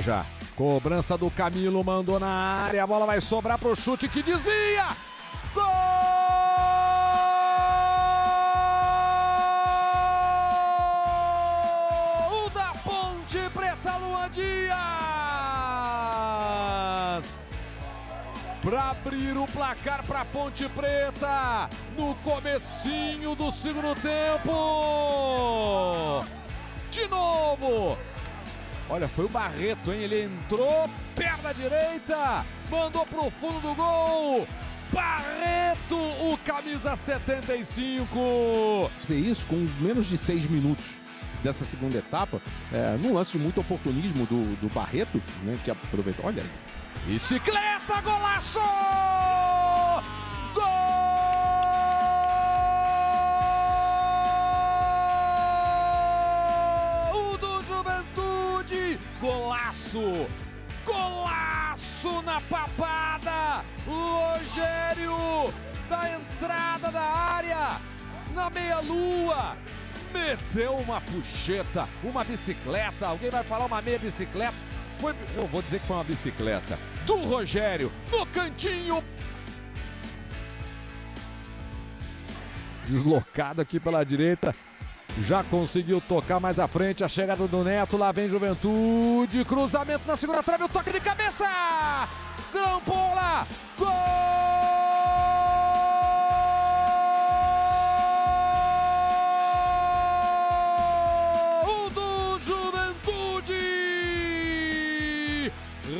já. Cobrança do Camilo, mandou na área. A bola vai sobrar pro chute que desvia. Gol da Ponte Preta Lua Dias. Para abrir o placar para Ponte Preta no comecinho do segundo tempo. De novo, Olha, foi o Barreto, hein? Ele entrou, perna direita, mandou pro fundo do gol. Barreto, o camisa 75. Fazer isso com menos de seis minutos dessa segunda etapa, é, num lance de muito oportunismo do, do Barreto, né, que aproveitou. Olha aí. Bicicleta, golaço! Golaço! Golaço na papada! Rogério da entrada da área, na meia-lua, meteu uma puxeta, uma bicicleta. Alguém vai falar uma meia bicicleta? Foi, eu vou dizer que foi uma bicicleta do Rogério no cantinho. Deslocado aqui pela direita. Já conseguiu tocar mais à frente. A chegada do Neto. Lá vem Juventude. Cruzamento na segunda trave. O toque de cabeça. Grampola. Gol do Juventude.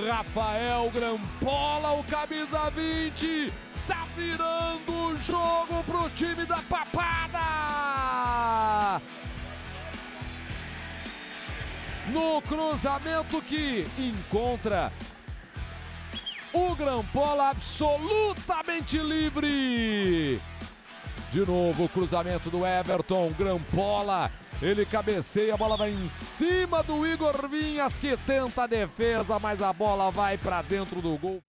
Rafael Grampola, o camisa 20. Tá virando o jogo pro time da papada. No cruzamento que encontra o Grampola absolutamente livre. De novo o cruzamento do Everton, Grampola. Ele cabeceia, a bola vai em cima do Igor Vinhas que tenta a defesa, mas a bola vai para dentro do gol.